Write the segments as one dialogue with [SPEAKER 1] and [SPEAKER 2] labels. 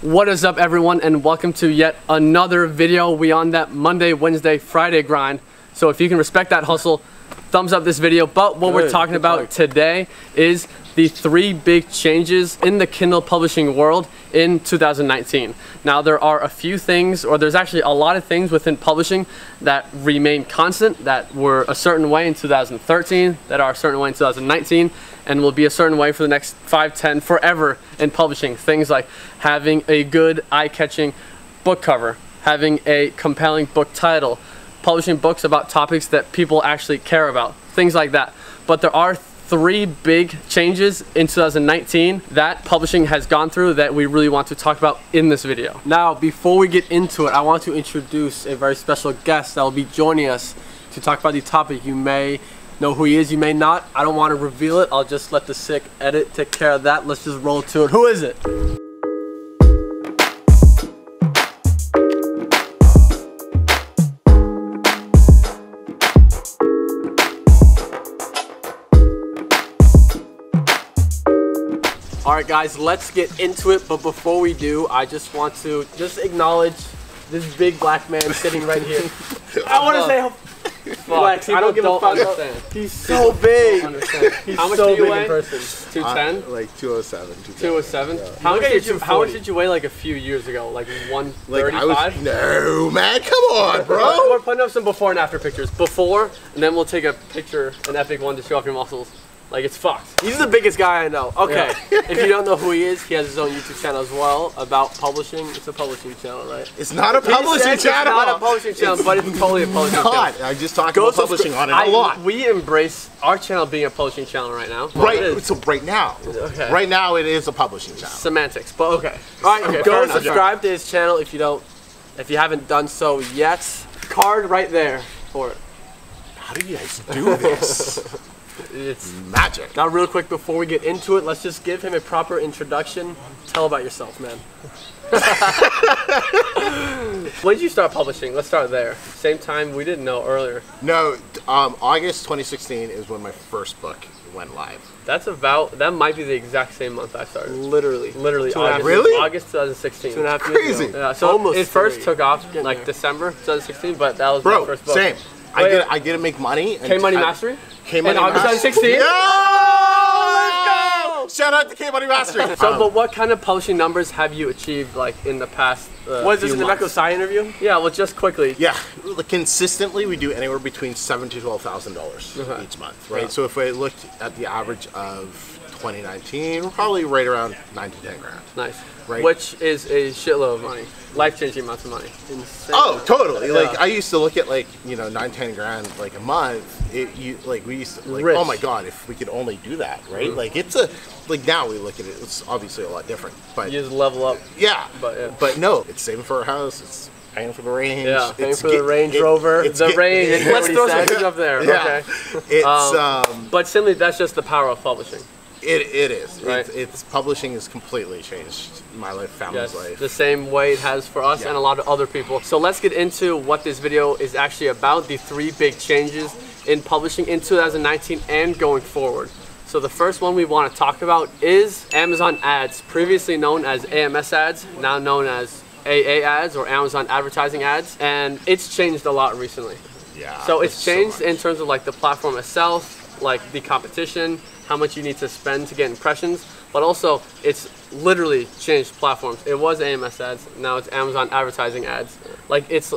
[SPEAKER 1] What is up everyone and welcome to yet another video. We on that Monday, Wednesday, Friday grind. So if you can respect that hustle, thumbs up this video. But what we're talking
[SPEAKER 2] good
[SPEAKER 1] about
[SPEAKER 2] plug.
[SPEAKER 1] today is the three big changes in the Kindle publishing world in 2019. Now there are a few things, or there's actually a lot of things within publishing that remain constant, that were a certain way in 2013, that are a certain way in 2019, and will be a certain way for the next 5, 10, forever in publishing. Things like having a good eye-catching book cover, having a compelling book title, publishing books about topics that people actually care about, things like that. But there are three big changes in 2019 that publishing has gone through that we really want to talk about in this video.
[SPEAKER 2] Now, before we get into it, I want to introduce a very special guest that will be joining us to talk about the topic. You may know who he is, you may not. I don't want to reveal it. I'll just let the sick edit take care of that. Let's just roll to it. Who is it? All right, guys, let's get into it. But before we do, I just want to just acknowledge this big black man sitting right here. I want to say flex. I don't give a
[SPEAKER 1] don't
[SPEAKER 2] fuck.
[SPEAKER 1] understand.
[SPEAKER 2] He's so big. He's
[SPEAKER 1] How much
[SPEAKER 2] so
[SPEAKER 1] do you
[SPEAKER 2] big
[SPEAKER 1] weigh?
[SPEAKER 2] in person.
[SPEAKER 1] 210?
[SPEAKER 3] Uh, like 207. 210.
[SPEAKER 1] 207? How much did
[SPEAKER 2] you,
[SPEAKER 1] you how much did you weigh like a few years ago? Like
[SPEAKER 3] Like
[SPEAKER 1] 135?
[SPEAKER 3] I was no man, come on, bro.
[SPEAKER 1] we're putting up some before and after pictures. Before, and then we'll take a picture, an epic one to show off your muscles. Like it's fucked.
[SPEAKER 2] He's the biggest guy I know. Okay, if you don't know who he is, he has his own YouTube channel as well about publishing. It's a publishing channel, right?
[SPEAKER 3] It's not a
[SPEAKER 2] He
[SPEAKER 3] publishing
[SPEAKER 2] says
[SPEAKER 3] channel.
[SPEAKER 2] It's not a publishing channel, but it's totally a publishing
[SPEAKER 3] God,
[SPEAKER 2] channel.
[SPEAKER 3] I just talked
[SPEAKER 2] Go
[SPEAKER 3] about publishing
[SPEAKER 2] subscri-
[SPEAKER 3] on it
[SPEAKER 2] I-
[SPEAKER 3] a lot.
[SPEAKER 1] We embrace our channel being a publishing channel right now.
[SPEAKER 3] Right, so right now,
[SPEAKER 1] Okay.
[SPEAKER 3] right now it is a publishing channel.
[SPEAKER 1] Semantics, but okay.
[SPEAKER 2] All right,
[SPEAKER 1] Okay,
[SPEAKER 2] go
[SPEAKER 1] fair enough.
[SPEAKER 2] subscribe to his channel if you don't, if you haven't done so yet. Card right there for it.
[SPEAKER 3] How do you guys do this?
[SPEAKER 1] It's
[SPEAKER 3] Magic.
[SPEAKER 2] Now, real quick before we get into it, let's just give him a proper introduction. Tell about yourself, man.
[SPEAKER 1] when did you start publishing? Let's start there. Same time we didn't know earlier.
[SPEAKER 3] No, um, August 2016 is when my first book went live.
[SPEAKER 1] That's about that might be the exact same month I started.
[SPEAKER 2] Literally.
[SPEAKER 1] Literally
[SPEAKER 2] Two and a half-
[SPEAKER 1] August,
[SPEAKER 3] Really?
[SPEAKER 1] August 2016.
[SPEAKER 2] Two and a half
[SPEAKER 3] Crazy.
[SPEAKER 2] years ago.
[SPEAKER 1] Yeah, so
[SPEAKER 2] Almost
[SPEAKER 1] it first
[SPEAKER 2] three.
[SPEAKER 1] took off like. December 2016, but that was my
[SPEAKER 3] Bro,
[SPEAKER 1] first book.
[SPEAKER 3] same. I
[SPEAKER 1] Wait,
[SPEAKER 3] did.
[SPEAKER 1] wait.
[SPEAKER 3] I didn't make money.
[SPEAKER 1] K Money
[SPEAKER 3] I-
[SPEAKER 1] Mastery.
[SPEAKER 3] K
[SPEAKER 1] In
[SPEAKER 3] Money
[SPEAKER 1] August
[SPEAKER 3] Mastery.
[SPEAKER 1] 2016?
[SPEAKER 3] Yo! Let's go! Shout out to K Money Mastery.
[SPEAKER 1] So,
[SPEAKER 3] Um,
[SPEAKER 1] but what kind of publishing numbers have you achieved like in the past? Uh,
[SPEAKER 2] Was this
[SPEAKER 1] few
[SPEAKER 2] in the
[SPEAKER 1] months?
[SPEAKER 2] Emeka Ossai interview?
[SPEAKER 1] Yeah, well, just quickly.
[SPEAKER 3] Yeah, consistently we do anywhere between seven to twelve thousand dollars
[SPEAKER 1] Okay.
[SPEAKER 3] each month, right?
[SPEAKER 1] Yeah.
[SPEAKER 3] So if we looked at the average of 2019, we're probably right around nine to ten grand.
[SPEAKER 1] Nice.
[SPEAKER 3] Right.
[SPEAKER 1] Which is a shitload of money, life-changing amounts of money.
[SPEAKER 2] Insane.
[SPEAKER 3] Oh, totally. Like I used to look at like you know nine, ten grand like a month. It you like we used to like
[SPEAKER 1] Rich.
[SPEAKER 3] oh my god if we could only do that, right? Like it's a like now we look at it, it's obviously a lot different, but
[SPEAKER 1] You just level up.
[SPEAKER 3] yeah,
[SPEAKER 1] but, yeah.
[SPEAKER 3] but no, it's saving for a house. It's paying for the range.
[SPEAKER 1] Yeah,
[SPEAKER 2] paying
[SPEAKER 3] it's
[SPEAKER 2] for the
[SPEAKER 3] get-
[SPEAKER 2] Range
[SPEAKER 3] it-
[SPEAKER 2] Rover.
[SPEAKER 3] it's
[SPEAKER 1] The
[SPEAKER 3] get-
[SPEAKER 1] range. Let's throw some
[SPEAKER 2] said.
[SPEAKER 1] pictures up there.
[SPEAKER 3] Yeah.
[SPEAKER 1] Okay.
[SPEAKER 3] It's
[SPEAKER 1] Um,
[SPEAKER 3] um,
[SPEAKER 1] But simply, that's just the power of publishing.
[SPEAKER 3] It, it is.
[SPEAKER 1] Right.
[SPEAKER 3] It's, it's publishing has completely changed my life, family's
[SPEAKER 1] Yes,
[SPEAKER 3] life.
[SPEAKER 1] the same way it has for us
[SPEAKER 3] Yeah.
[SPEAKER 1] and a lot of other people. So let's get into what this video is actually about, the three big changes in publishing in 2019 and going forward. So the first one we want to talk about is Amazon ads, previously known as AMS ads, now known as AA ads or Amazon advertising ads, and it's changed a lot recently.
[SPEAKER 3] yeah.
[SPEAKER 1] So it's changed
[SPEAKER 3] much.
[SPEAKER 1] in terms of like the platform itself, like the competition, how much you need to spend to get impressions, but also it's literally changed platforms. It was AMS ads, now it's Amazon advertising ads. Like it's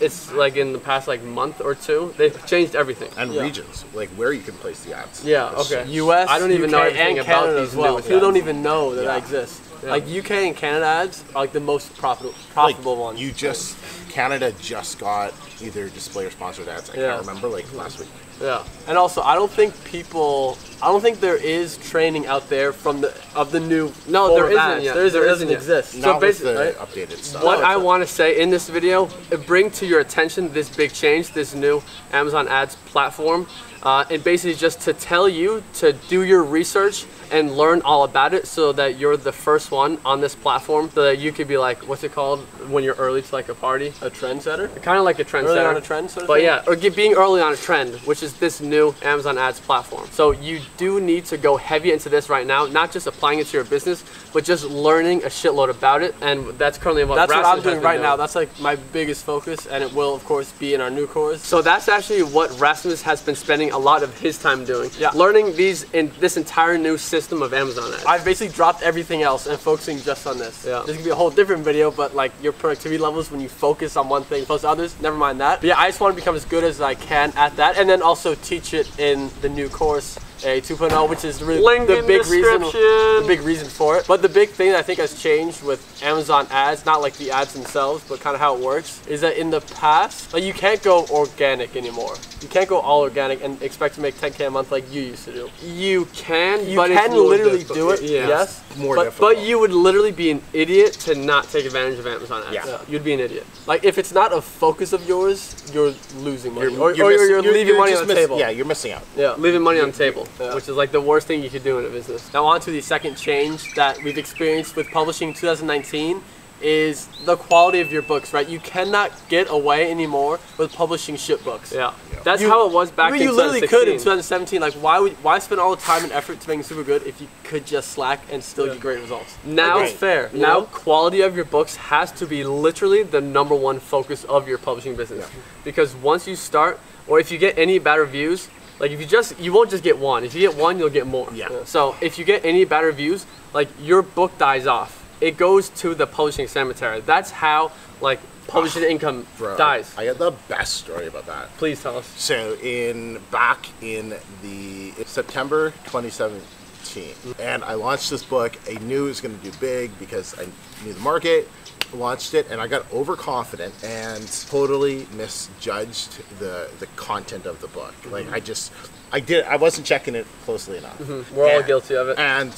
[SPEAKER 1] it's like in the past like month or two, they've changed everything.
[SPEAKER 3] and
[SPEAKER 2] Yeah.
[SPEAKER 3] regions, like where you can place the ads.
[SPEAKER 1] Yeah,
[SPEAKER 3] It's
[SPEAKER 1] okay.
[SPEAKER 2] U.S.
[SPEAKER 1] I don't even
[SPEAKER 2] UK,
[SPEAKER 1] know anything about
[SPEAKER 2] Canada
[SPEAKER 1] these
[SPEAKER 2] as well.
[SPEAKER 1] newest
[SPEAKER 2] People don't even know that
[SPEAKER 3] Yeah.
[SPEAKER 2] that exists.
[SPEAKER 1] Yeah.
[SPEAKER 2] Like UK and Canada ads are like the most profitable
[SPEAKER 3] Like,
[SPEAKER 2] profitable ones.
[SPEAKER 3] You just Canada just got either display or sponsored ads. I
[SPEAKER 1] Yeah.
[SPEAKER 3] can't remember like last week.
[SPEAKER 1] Yeah.
[SPEAKER 2] And also, I don't think people. I don't think there is training out there from the of the new.
[SPEAKER 1] No, there isn't yet.
[SPEAKER 2] There, is,
[SPEAKER 1] There
[SPEAKER 2] there
[SPEAKER 1] isn't yet.
[SPEAKER 2] exist.
[SPEAKER 1] So
[SPEAKER 3] Not with
[SPEAKER 1] basically- right?
[SPEAKER 3] updated stuff.
[SPEAKER 1] What
[SPEAKER 2] No,
[SPEAKER 1] I want to say in this video, bring to your attention this big change, this new Amazon Ads platform, uh, and basically just to tell you to do your research and learn all about it so that you're the first one on this platform so that you could be like, what's it called when you're early to like a party?
[SPEAKER 2] A trendsetter.
[SPEAKER 1] Kind of like a trendsetter.
[SPEAKER 2] Early on a trend, sort of
[SPEAKER 1] But
[SPEAKER 2] thing?
[SPEAKER 1] yeah, or being early on a trend, which is is this new Amazon Ads platform. So you do need to go heavy into this right now, not just applying it to your business, but just learning a shitload about it. And that's currently what
[SPEAKER 2] That's what
[SPEAKER 1] Rasmus
[SPEAKER 2] I'm doing right now. That's like my biggest focus, and it will, of course, be in our new course.
[SPEAKER 1] So that's actually what Rasmus has been spending a lot of his time doing.
[SPEAKER 2] Yeah.
[SPEAKER 1] Learning these in this entire new system of Amazon ads.
[SPEAKER 2] I've basically dropped everything else and focusing just on this.
[SPEAKER 1] Yeah.
[SPEAKER 2] This could be a whole different video, but like your productivity levels when you focus on one thing to others, never mind that. But yeah, I just want to become as good as I can at that, and then also teach it in the new course. A 2.0, which is really
[SPEAKER 1] Link
[SPEAKER 2] the big reason, the big reason for it. But the big thing that I think has changed with Amazon ads, not like the ads themselves, but kind of how it works, is that in the past, like you can't go organic anymore. You can't go all organic and expect to make 10k a month like you used to do.
[SPEAKER 1] you can,
[SPEAKER 2] You
[SPEAKER 1] but it's
[SPEAKER 2] can
[SPEAKER 1] more
[SPEAKER 2] literally
[SPEAKER 1] difficult.
[SPEAKER 2] do it,
[SPEAKER 1] Yeah.
[SPEAKER 2] yes.
[SPEAKER 3] More
[SPEAKER 2] but,
[SPEAKER 3] difficult.
[SPEAKER 1] But you would literally be an idiot to not take advantage of Amazon ads.
[SPEAKER 3] Yeah.
[SPEAKER 1] You'd be an idiot.
[SPEAKER 2] Like if it's not a focus of yours, you're losing money,
[SPEAKER 3] You're,
[SPEAKER 2] or,
[SPEAKER 3] you're
[SPEAKER 2] or
[SPEAKER 3] missing-
[SPEAKER 2] you're, leaving money on the
[SPEAKER 3] miss-
[SPEAKER 2] table.
[SPEAKER 3] Yeah, you're missing out.
[SPEAKER 2] yeah.
[SPEAKER 1] Leaving money on the table,
[SPEAKER 2] Yeah.
[SPEAKER 1] which is like the worst thing you could do in a business.
[SPEAKER 2] Now on to the second change that we've experienced with publishing 2019 is the quality of your books. Right, you cannot get away anymore with publishing shit books.
[SPEAKER 1] Yeah. That's
[SPEAKER 2] You-
[SPEAKER 1] how it was back
[SPEAKER 2] I mean,
[SPEAKER 1] in
[SPEAKER 2] you literally could in 2017. Like, why would why spend all the time and effort to make it super good if you could just slack and still get great results?
[SPEAKER 1] Now
[SPEAKER 2] it's fair. you
[SPEAKER 1] Now,
[SPEAKER 2] know?
[SPEAKER 1] quality of your books has to be literally the number one focus of your publishing business. Because once you start, or if you get any bad reviews, like if you just, you won't just get one. If you get one, you'll get more.
[SPEAKER 3] Yeah.
[SPEAKER 1] So if you get any bad reviews, like your book dies off. It goes to the publishing cemetery. That's how like publishing ah, income
[SPEAKER 3] Bro,
[SPEAKER 1] dies.
[SPEAKER 3] I got the best story about that.
[SPEAKER 1] Please tell us.
[SPEAKER 3] So in back in the September 2017, and I launched this book. I knew it was going to do big because I knew the market. Launched it, and I got overconfident and totally misjudged the the content of the book. Like mm-hmm. I just, I did, I wasn't checking it closely enough. Mm-hmm.
[SPEAKER 1] We're all guilty of it.
[SPEAKER 3] and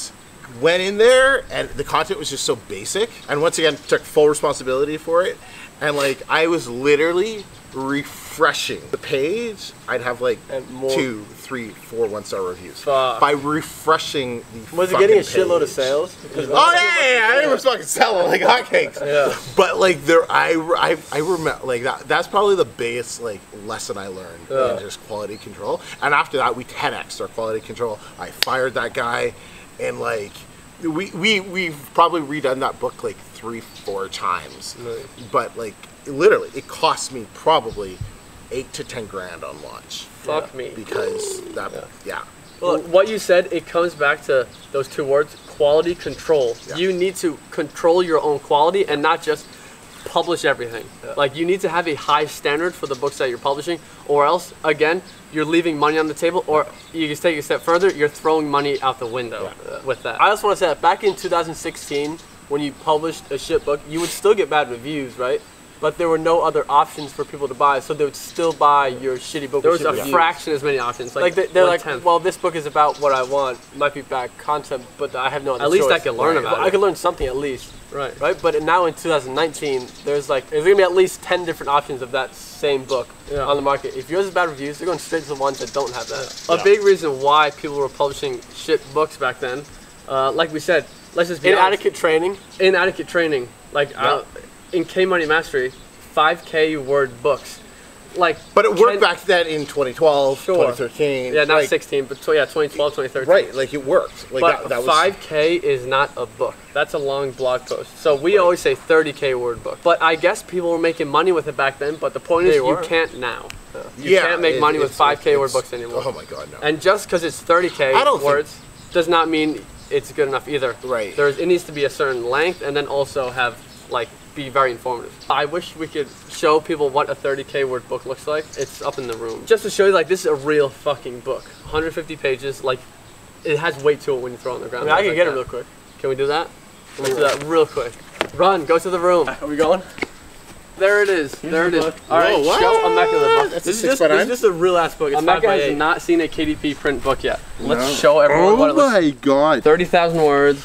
[SPEAKER 3] went in there and the content was just so basic and once again took full responsibility for it and like i was literally refreshing the page i'd have like two three four one star reviews by refreshing the
[SPEAKER 2] Was it getting a
[SPEAKER 3] fucking
[SPEAKER 2] shitload of sales? Because
[SPEAKER 3] Oh yeah, yeah, yeah, I was fucking selling like hotcakes.
[SPEAKER 2] Yeah.
[SPEAKER 3] But like there, I, I, I remember like that. That's probably the biggest like lesson I learned in just quality control. And after that, we 10x our quality control. I fired that guy, and like we we we've probably redone that book like three four times.
[SPEAKER 2] Right.
[SPEAKER 3] But like literally, it cost me probably eight to ten grand on launch
[SPEAKER 1] Fuck me.
[SPEAKER 3] because that yeah.
[SPEAKER 1] Look, what you said, it comes back to those two words, quality control.
[SPEAKER 3] Yeah.
[SPEAKER 1] You need to control your own quality and not just publish everything. Like you need to have a high standard for the books that you're publishing or else again, you're leaving money on the table or you can take a step further, you're throwing money out the window uh, with that.
[SPEAKER 2] I just want to say that back in 2016, when you published a shit book, you would still get bad reviews, right? But there were no other options for people to buy, so they would still buy your shitty book.
[SPEAKER 1] there was a fraction as many options. Like,
[SPEAKER 2] Like they- they're like, well, this book is about what I want. Might be bad content, but I have no other
[SPEAKER 1] At least I
[SPEAKER 2] choice.
[SPEAKER 1] can learn
[SPEAKER 2] Right.
[SPEAKER 1] about
[SPEAKER 2] Well,
[SPEAKER 1] it.
[SPEAKER 2] I could learn something at least,
[SPEAKER 1] right.
[SPEAKER 2] right? But now in 2019, there's like there's gonna be at least 10 different options of that same book
[SPEAKER 1] Yeah.
[SPEAKER 2] on the market. If yours is bad reviews, they're going straight to the ones that don't have that.
[SPEAKER 1] A
[SPEAKER 3] Yeah.
[SPEAKER 1] big reason why people were publishing shit books back then, uh, like we said, let's just be honest.
[SPEAKER 2] Inadequate training.
[SPEAKER 1] inadequate training. Like uh, in K Money Mastery, 5K word books. Like,
[SPEAKER 3] But it worked
[SPEAKER 1] can-
[SPEAKER 3] back then in 2012,
[SPEAKER 1] Sure.
[SPEAKER 3] 2013.
[SPEAKER 1] Yeah, not
[SPEAKER 3] like,
[SPEAKER 1] 16, but tw- yeah, 2012, 2013.
[SPEAKER 3] Right, like it worked. Like
[SPEAKER 1] But
[SPEAKER 3] that, that was
[SPEAKER 1] 5K is not a book. That's a long blog post. So we always say 30K word book. But I guess people were making money with it back then. But the point is,
[SPEAKER 2] They
[SPEAKER 1] you can't now. You
[SPEAKER 3] yeah,
[SPEAKER 1] can't make
[SPEAKER 3] it-
[SPEAKER 1] money with 5K word books anymore.
[SPEAKER 3] Oh my god, no.
[SPEAKER 1] And just because it's 30K
[SPEAKER 3] I don't think-
[SPEAKER 1] words does not mean it's good enough either.
[SPEAKER 3] Right.
[SPEAKER 1] There's it needs to be a certain length and then also have like be very informative. I wish we could show people what a 30k word book looks like. It's up in the room. Just to show you like this is a real fucking book. 150 pages like it has weight to it when you throw it on the
[SPEAKER 2] I
[SPEAKER 1] ground.
[SPEAKER 2] mean, I can
[SPEAKER 1] like
[SPEAKER 2] get it real quick.
[SPEAKER 1] Can we do that? Let's do that real quick. Run, go to the room.
[SPEAKER 2] Are we going?
[SPEAKER 1] There it is. there it
[SPEAKER 2] the
[SPEAKER 1] is.
[SPEAKER 2] book.
[SPEAKER 1] All right,
[SPEAKER 3] Whoa, what?
[SPEAKER 1] show Immaculate book.
[SPEAKER 3] That's
[SPEAKER 2] This is just this is just a real ass book. It's five by
[SPEAKER 1] Immaculate has
[SPEAKER 2] eight.
[SPEAKER 1] not seen a KDP print book yet. Let's
[SPEAKER 4] No.
[SPEAKER 1] show everyone what
[SPEAKER 4] Oh
[SPEAKER 1] it looks
[SPEAKER 4] my god.
[SPEAKER 1] 30,000 words,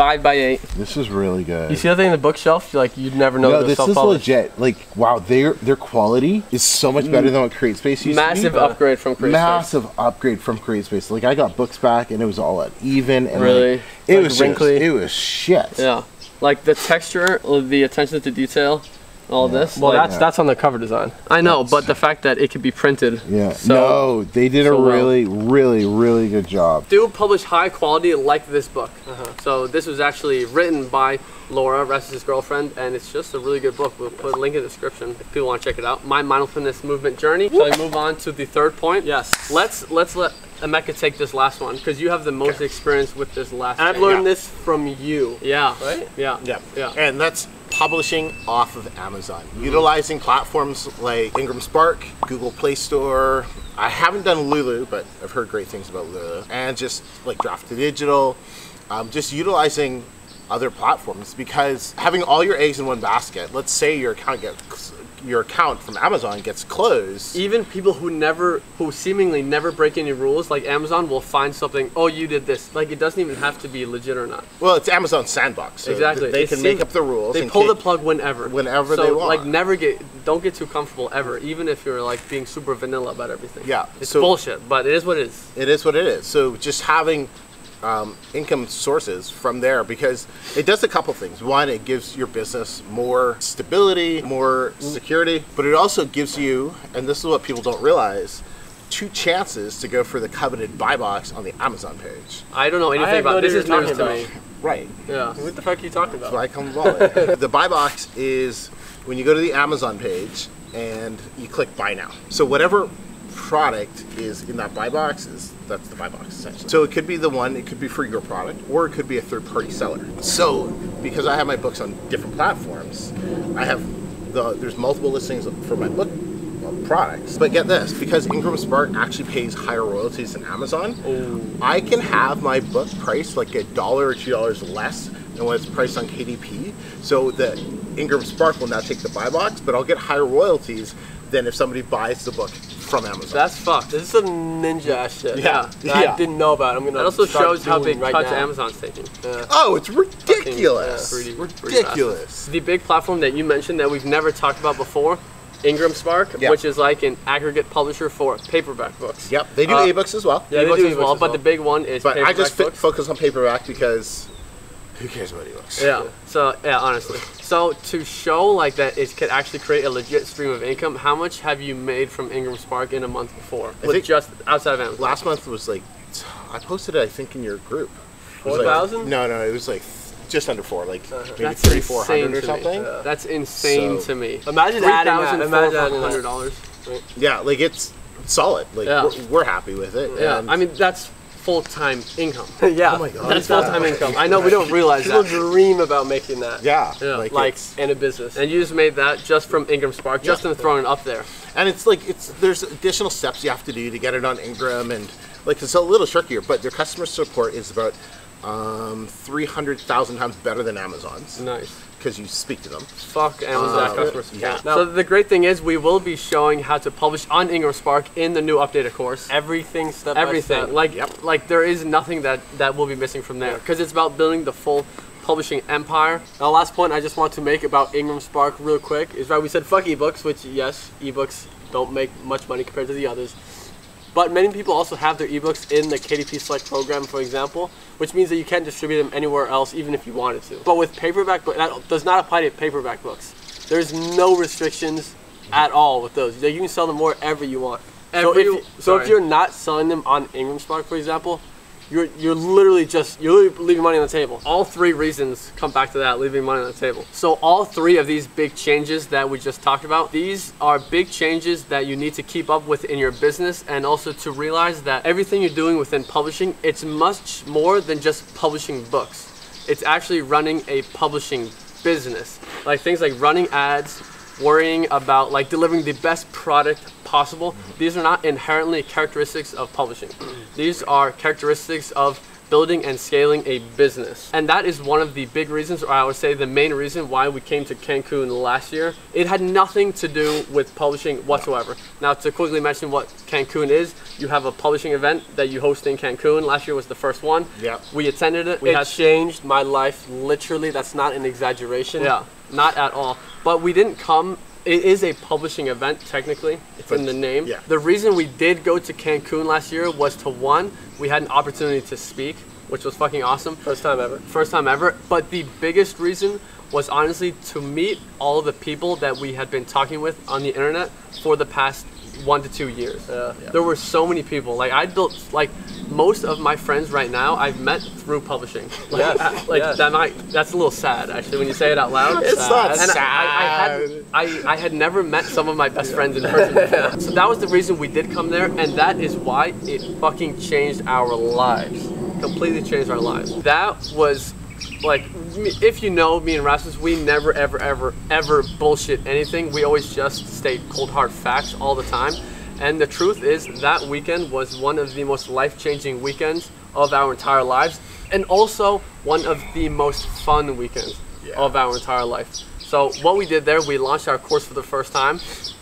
[SPEAKER 1] 5 by 8
[SPEAKER 4] This is really good.
[SPEAKER 2] You see that thing in the bookshelf? You're like you'd never know
[SPEAKER 4] no, this is
[SPEAKER 2] self-published.
[SPEAKER 4] legit. Like, wow, their their quality is so much better mm. than what CreateSpace used
[SPEAKER 1] Massive
[SPEAKER 4] to be.
[SPEAKER 1] upgrade from CreateSpace.
[SPEAKER 4] Massive upgrade from CreateSpace. Like, I got books back, and it was all uneven. And
[SPEAKER 1] Really?
[SPEAKER 4] like, it
[SPEAKER 2] Like
[SPEAKER 4] was
[SPEAKER 2] wrinkly?
[SPEAKER 4] Just, it was shit.
[SPEAKER 1] Yeah. Like the texture, the attention to detail, all this.
[SPEAKER 2] Well,
[SPEAKER 1] Like,
[SPEAKER 2] that's that's on the cover design.
[SPEAKER 1] I know, but the fact that it could be printed.
[SPEAKER 4] Yeah.
[SPEAKER 1] So,
[SPEAKER 4] no, they did
[SPEAKER 1] so
[SPEAKER 4] a
[SPEAKER 1] well.
[SPEAKER 4] really, really, really good job.
[SPEAKER 1] do publish high quality like this book. Uh -huh. So this was actually written by Laura, Russ's girlfriend, and it's just a really good book. We'll put a link in the description if people want to check it out. My mindfulness movement journey. Shall we move on to the third point?
[SPEAKER 2] Yes.
[SPEAKER 1] Let's let's let Emeka take this last one because you have the most experience with this last.
[SPEAKER 2] And I've
[SPEAKER 1] thing.
[SPEAKER 2] learned this from you.
[SPEAKER 1] Yeah.
[SPEAKER 2] Right?
[SPEAKER 1] Yeah.
[SPEAKER 3] Yeah.
[SPEAKER 1] Yeah.
[SPEAKER 3] And that's publishing off of Amazon, utilizing platforms like Ingram Spark, Google Play Store. I haven't done Lulu, but I've heard great things about Lulu. And just like Draft to Digital, um, just utilizing other platforms because having all your eggs in one basket. Let's say your account gets your account from Amazon gets closed.
[SPEAKER 1] Even people who never, who seemingly never break any rules, like Amazon, will find something. Oh, you did this. Like it doesn't even have to be legit or not.
[SPEAKER 3] Well, it's Amazon Sandbox. so
[SPEAKER 1] Exactly.
[SPEAKER 3] They can make up the rules.
[SPEAKER 1] They pull the plug whenever.
[SPEAKER 3] Whenever
[SPEAKER 1] so,
[SPEAKER 3] they want.
[SPEAKER 1] Like never get, don't get too comfortable ever, even if you're like being super vanilla about everything.
[SPEAKER 3] Yeah,
[SPEAKER 1] It's
[SPEAKER 3] so-
[SPEAKER 1] bullshit, but it is what it is.
[SPEAKER 3] it is what it is. So just having um, income sources from there because it does a couple things. One, it gives your business more stability, more security, but it also gives you, and this is what people don't realize, two chances to go for the coveted buy box on the Amazon page.
[SPEAKER 1] I don't know anything
[SPEAKER 2] have no
[SPEAKER 1] about this.
[SPEAKER 2] idea
[SPEAKER 1] Is
[SPEAKER 2] what you're
[SPEAKER 1] news to me.
[SPEAKER 3] Right.
[SPEAKER 1] Yeah.
[SPEAKER 2] What the fuck are you talking about?
[SPEAKER 3] Buy come wallet. the buy box is when you go to the Amazon page and you click buy now. So whatever product is in that buy box is that's the buy box essentially. So it could be the one, it could be for your product, or it could be a third party seller. So because I have my books on different platforms, I have the there's multiple listings for my book uh, products. But get this, because Ingram Spark actually pays higher royalties than Amazon, I can have my book priced like a dollar or two dollars less than what it's priced on KDP. So the Ingram Spark will now take the buy box, but I'll get higher royalties than if somebody buys the book from Amazon.
[SPEAKER 1] That's fucked.
[SPEAKER 2] This is some ninja ass shit.
[SPEAKER 3] Yeah.
[SPEAKER 2] That
[SPEAKER 3] Yeah.
[SPEAKER 2] I didn't know about. I'm gonna.
[SPEAKER 1] That also
[SPEAKER 2] start
[SPEAKER 1] shows how big
[SPEAKER 2] right
[SPEAKER 1] cuts
[SPEAKER 2] now.
[SPEAKER 1] Amazon's taking.
[SPEAKER 3] oh, it's ridiculous!
[SPEAKER 1] yeah, pretty- pretty
[SPEAKER 3] ridiculous.
[SPEAKER 1] The big platform that you mentioned that we've never talked about before, Ingram Spark,
[SPEAKER 3] Yeah.
[SPEAKER 1] which is like an aggregate publisher for paperback books.
[SPEAKER 3] Yep, they do
[SPEAKER 1] Uh,
[SPEAKER 3] ebooks as well.
[SPEAKER 1] Yeah,
[SPEAKER 2] they
[SPEAKER 1] ebooks
[SPEAKER 2] do
[SPEAKER 1] as well,
[SPEAKER 2] ebooks as
[SPEAKER 1] but the big one is
[SPEAKER 3] But I just fi-
[SPEAKER 1] books.
[SPEAKER 3] focus on paperback because who cares about ebooks?
[SPEAKER 1] Yeah. So yeah, honestly. So to show like that it could actually create a legit stream of income, how much have you made from Ingram Spark in a month before?
[SPEAKER 3] I
[SPEAKER 1] With
[SPEAKER 3] think-
[SPEAKER 1] just outside of Amazon.
[SPEAKER 3] Last month was like, I posted it I think in your group. It was like-
[SPEAKER 2] 4,000?
[SPEAKER 3] No, no, it was like just under four, like uh-huh. maybe
[SPEAKER 1] That's
[SPEAKER 3] three, four
[SPEAKER 1] insane
[SPEAKER 3] hundred or
[SPEAKER 1] to
[SPEAKER 3] something.
[SPEAKER 1] Me. That's insane
[SPEAKER 3] So-
[SPEAKER 1] to me.
[SPEAKER 2] Imagine
[SPEAKER 1] Three
[SPEAKER 2] adding that. Imagine adding
[SPEAKER 1] hundred dollars.
[SPEAKER 3] Yeah, like it's solid. Like
[SPEAKER 1] Yeah.
[SPEAKER 3] we're, we're happy with it.
[SPEAKER 1] Yeah,
[SPEAKER 3] and-
[SPEAKER 1] I mean that's full time income.
[SPEAKER 2] yeah.
[SPEAKER 3] Oh my god,
[SPEAKER 1] That's full time income. I know we don't realize
[SPEAKER 2] People
[SPEAKER 1] that.
[SPEAKER 2] dream about making that.
[SPEAKER 3] Yeah,
[SPEAKER 1] Yeah.
[SPEAKER 3] like,
[SPEAKER 2] Like
[SPEAKER 3] it's,
[SPEAKER 2] in a business.
[SPEAKER 1] And you just made that just from Ingram Spark, just
[SPEAKER 3] Yeah.
[SPEAKER 1] in throwing it up there.
[SPEAKER 3] and it's like it's there's additional steps you have to do to get it on Ingram, and like it's a little trickier. But their customer support is about um, three hundred thousand times better than Amazon's
[SPEAKER 1] Nice.
[SPEAKER 3] Because you speak to them.
[SPEAKER 1] Fuck Amazon
[SPEAKER 3] Uh,
[SPEAKER 1] customer support.
[SPEAKER 3] yeah.
[SPEAKER 1] so the great thing is we will be showing how to publish on Ingram Spark in the new updated course.
[SPEAKER 2] Everything step by
[SPEAKER 1] Everything.
[SPEAKER 2] step.
[SPEAKER 1] Like
[SPEAKER 3] Yep.
[SPEAKER 1] like there is nothing that that will be missing from there because it's about building the full publishing empire.
[SPEAKER 2] The last point I just want to make about Ingram Spark real quick is right. We said fuck ebooks, which yes, ebooks don't make much money compared to the others. But many people also have their ebooks in the KDP Select program, for example, which means that you can't distribute them anywhere else, even if you wanted to. But with paperback, book, that does not apply to paperback books. There's no restrictions at all with those. You can sell them wherever you want. so, if, you, so if you're not selling them on Ingram Spark, for example, you're you're literally just you're literally leaving money on the table.
[SPEAKER 1] all three reasons come back to that leaving money on the table. So all three of these big changes that we just talked about these are big changes that you need to keep up with in your business and also to realize that everything you're doing within publishing it's much more than just publishing books. It's actually running a publishing business. Like things like running ads worrying about like delivering the best product possible mm-hmm. these are not inherently characteristics of publishing these are characteristics of building and scaling a business. And that is one of the big reasons, or I would say the main reason why we came to Cancun last year. It had nothing to do with publishing whatsoever. Now, to quickly mention what Cancun is, you have a publishing event that you host in Cancun. Last year was the first one.
[SPEAKER 3] Yep.
[SPEAKER 1] We attended it. We
[SPEAKER 2] It
[SPEAKER 1] had
[SPEAKER 2] changed my life literally. That's not an exaggeration.
[SPEAKER 1] yeah, not at all. But we didn't come. It is a publishing event, technically. It's in the name.
[SPEAKER 3] yeah.
[SPEAKER 1] The reason we did go to Cancun last year was to one, we had an opportunity to speak, which was fucking awesome.
[SPEAKER 2] First time ever.
[SPEAKER 1] First time ever. But the biggest reason was honestly to meet all the people that we had been talking with on the internet for the past one to two years. Yeah. There were so many people. Like I built like most of my friends right now I've met through publishing. Like,
[SPEAKER 2] Yes,
[SPEAKER 1] uh, like
[SPEAKER 2] yes.
[SPEAKER 1] that might that's a little sad actually when you say it out loud.
[SPEAKER 3] It's not
[SPEAKER 1] And I, I, I,
[SPEAKER 3] sad.
[SPEAKER 1] had, I, I had never met some of my best friends in person before. So that was the reason we did come there, and that is why it fucking changed our lives. Completely changed our lives. That was like, if you know me and Rasmus, we never, ever, ever, ever bullshit anything. We always just state cold hard facts all the time. And the truth is, that weekend was one of the most life changing weekends of our entire lives, and also one of the most fun weekends
[SPEAKER 3] Yeah.
[SPEAKER 1] of our entire life. So what we did there, we launched our course for the first time.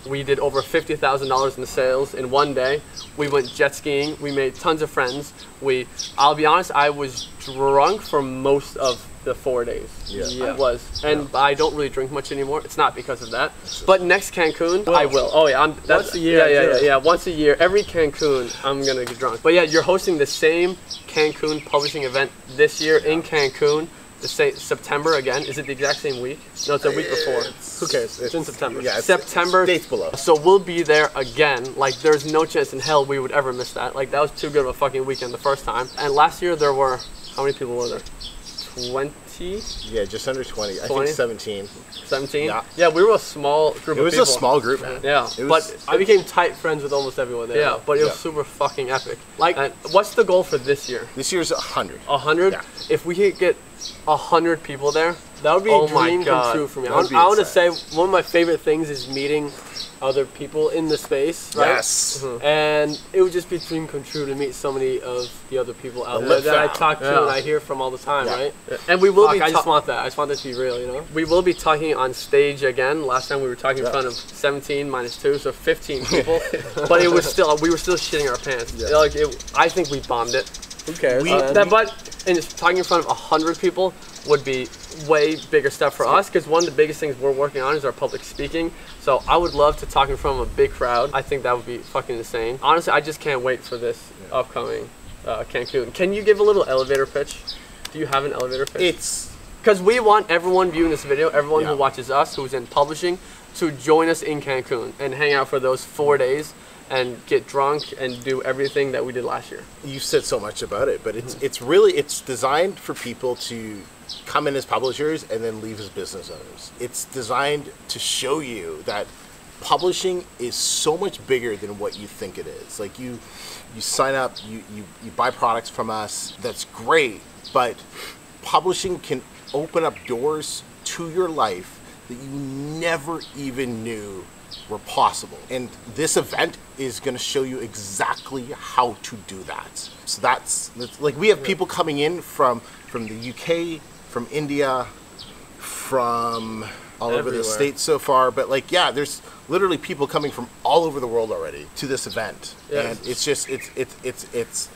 [SPEAKER 1] We did over fifty thousand dollars in sales in one day. We went jet skiing. We made tons of friends. We, I'll be honest, I was drunk for most of the four days.
[SPEAKER 3] Yeah.
[SPEAKER 1] I was, and I don't really drink much anymore. It's not because of that. But next Cancun, I will. Oh yeah, I'm, that's,
[SPEAKER 2] Once a year,
[SPEAKER 1] Yeah, yeah, yeah, yeah. Once a year, every Cancun, I'm gonna get drunk. But yeah, you're hosting the same Cancun publishing event this year in Cancun. The same September again. Is it the exact same week? No, it's a week before. Who cares? It's in September.
[SPEAKER 3] yeah, it's-
[SPEAKER 1] September.
[SPEAKER 3] it's dates below.
[SPEAKER 1] So we'll be there again. Like, there's no chance in hell we would ever miss that. Like, that was too good of a fucking weekend the first time. And last year there were how many people were there? 20,
[SPEAKER 3] Yeah, just under 20. I
[SPEAKER 1] 20?
[SPEAKER 3] think 17.
[SPEAKER 1] 17?
[SPEAKER 3] Yeah.
[SPEAKER 1] Yeah, we were a small group
[SPEAKER 3] It
[SPEAKER 1] of
[SPEAKER 3] was a small group, man.
[SPEAKER 1] Yeah,
[SPEAKER 3] It was,
[SPEAKER 1] but
[SPEAKER 2] I became tight friends with almost everyone there.
[SPEAKER 1] yeah, but it was
[SPEAKER 3] Yeah.
[SPEAKER 1] super fucking epic. Like, and what's the goal for this year?
[SPEAKER 3] this year's 100.
[SPEAKER 1] A hundred.
[SPEAKER 3] Yeah.
[SPEAKER 1] If we could get a hundred people there,
[SPEAKER 2] That would be
[SPEAKER 1] Oh
[SPEAKER 2] a dream come true for me. I, I want to say one of my favorite things is meeting other people in the space, right?
[SPEAKER 3] Yes.
[SPEAKER 2] And it would just be dream come true to meet so many of the other people out
[SPEAKER 3] The
[SPEAKER 2] there that I talk to
[SPEAKER 1] Yeah.
[SPEAKER 2] and I hear from all the time,
[SPEAKER 3] Yeah.
[SPEAKER 2] right?
[SPEAKER 1] and we will
[SPEAKER 2] Fuck,
[SPEAKER 1] be.
[SPEAKER 2] I just want that. I just want this to be real, you know?
[SPEAKER 1] we will be talking on stage again. Last time we were talking in front of 17 minus two, so 15 people. but it was still we were still shitting our pants.
[SPEAKER 3] Yeah.
[SPEAKER 1] Like it, I think we bombed it.
[SPEAKER 2] Who cares?
[SPEAKER 3] We-
[SPEAKER 1] Uh, that, but and talking in front of 100 people would be way bigger stuff for us because one of the biggest things we're working on is our public speaking. So I would love to talk in front of a big crowd. I think that would be fucking insane. Honestly, I just can't wait for this upcoming uh, Cancun. Can you give a little elevator pitch? Do you have an elevator pitch?
[SPEAKER 3] It's
[SPEAKER 1] Because we want everyone viewing this video, everyone
[SPEAKER 3] Yeah.
[SPEAKER 1] who watches us, who's in publishing, to join us in Cancun and hang out for those four days and get drunk and do everything that we did last year.
[SPEAKER 3] you said so much about it, but it's it's really it's designed for people to come in as publishers and then leave as business owners. It's designed to show you that publishing is so much bigger than what you think it is. Like you you sign up, you you, you buy products from us, that's great, but publishing can open up doors to your life that you never even knew were possible. And this event is going to show you exactly how to do that. So that's, that's like we have people coming in from from the UK, from India, from all over the states so far, but like yeah, there's literally people coming from all over the world already to this event.
[SPEAKER 1] Yeah.
[SPEAKER 3] And it's just it's it's it's it's,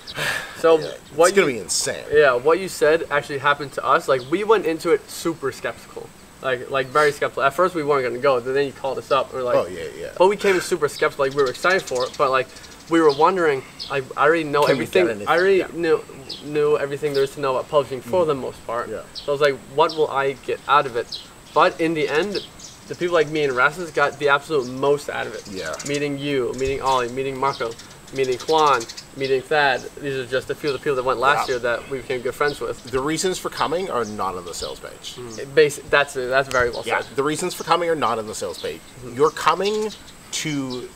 [SPEAKER 1] So
[SPEAKER 3] it's
[SPEAKER 1] what
[SPEAKER 3] going
[SPEAKER 1] you,
[SPEAKER 3] to be insane.
[SPEAKER 1] Yeah, what you said actually happened to us. Like we went into it super skeptical, like like very skeptical. At first we weren't gonna go, then you called us up. And we're like,
[SPEAKER 3] Oh, yeah, yeah.
[SPEAKER 1] But we came in super skeptical. Like we were excited for it, but like we were wondering. Like I already know
[SPEAKER 3] Can
[SPEAKER 1] everything. I already
[SPEAKER 3] Yeah.
[SPEAKER 1] knew knew everything there is to know about publishing for mm-hmm. the most part.
[SPEAKER 3] Yeah.
[SPEAKER 1] So I was like, what will I get out of it? But in the end. The people like me and Rasmus got the absolute most out of it.
[SPEAKER 3] Yeah.
[SPEAKER 1] Meeting you, meeting Ollie, meeting Marco, meeting Juan, meeting Thad. These are just a few of the people that went last year that we became good friends with.
[SPEAKER 3] The reasons for coming are not on the sales page. Mm.
[SPEAKER 1] Basic. That's that's very well
[SPEAKER 3] Yeah,
[SPEAKER 1] said.
[SPEAKER 3] the reasons for coming are not on the sales page. Mm-hmm. You're coming to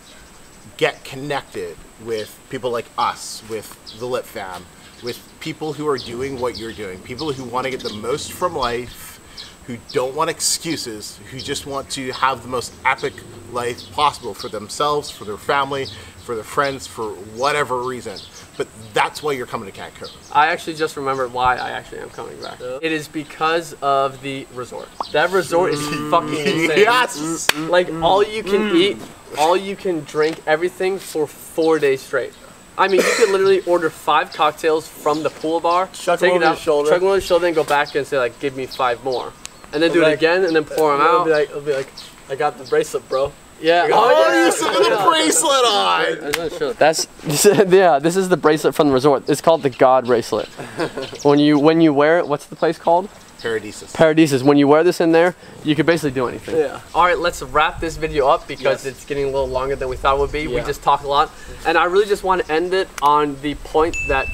[SPEAKER 3] get connected with people like us, with the Lip Fam, with people who are doing what you're doing, people who want to get the most from life, who don't want excuses, who just want to have the most epic life possible for themselves, for their family, for their friends, for whatever reason. But that's why you're coming to Cancun.
[SPEAKER 1] I actually just remembered why I actually am coming back. It is because of the resort. That resort is mm. fucking insane.
[SPEAKER 3] Yes!
[SPEAKER 1] Like all you can mm. eat, all you can drink, everything for four days straight. I mean, you could literally order five cocktails from the pool bar,
[SPEAKER 2] Chuck
[SPEAKER 1] take
[SPEAKER 2] them
[SPEAKER 1] it out,
[SPEAKER 2] your shoulder.
[SPEAKER 1] chuck them over your shoulder, and go back and say like, "Give me five more," and then do
[SPEAKER 2] Like-
[SPEAKER 1] it again, and then pour them
[SPEAKER 2] It'll
[SPEAKER 1] out.
[SPEAKER 2] be like, it'll be like, I got the bracelet, bro.
[SPEAKER 1] Yeah.
[SPEAKER 3] Oh, you still got the bracelet on!
[SPEAKER 1] That's yeah. This is the bracelet from the resort. It's called the God bracelet. when you when you wear it, what's the place called?
[SPEAKER 3] Paradisus.
[SPEAKER 1] Paradisus. When you wear this in there, you can basically do anything.
[SPEAKER 2] Yeah.
[SPEAKER 1] All right, let's wrap this video up because
[SPEAKER 2] Yes.
[SPEAKER 1] it's getting a little longer than we thought it would be. We just talked a lot, and I really just want to end it on the point that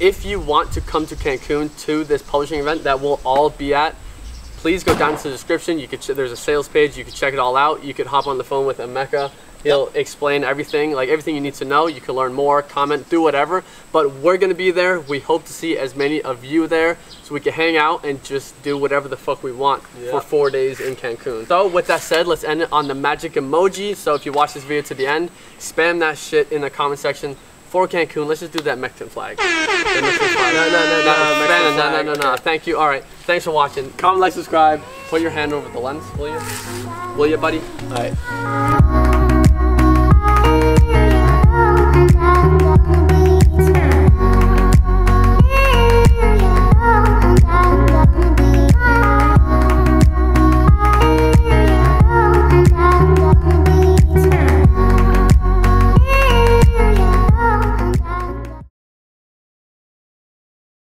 [SPEAKER 1] if you want to come to Cancun to this publishing event that we'll all be at, please go down to the description. You could ch- there's a sales page. You could check it all out. You could hop on the phone with Emeka. He'll explain everything, like everything you need to know. You can learn more, comment, do whatever. But we're gonna be there. We hope to see as many of you there, so we can hang out and just do whatever the fuck we want
[SPEAKER 2] Yeah.
[SPEAKER 1] for four days in Cancun. So with that said, let's end it on the magic emoji. So if you watch this video to the end, spam that shit in the comment section for Cancun. Let's just do that Mexican flag.
[SPEAKER 2] No, no, no, no,
[SPEAKER 1] no, no, no, no, no. Thank you. All right. Thanks for watching. Comment, like, subscribe. Put your hand over the lens, will you? Will you, buddy?
[SPEAKER 2] All right.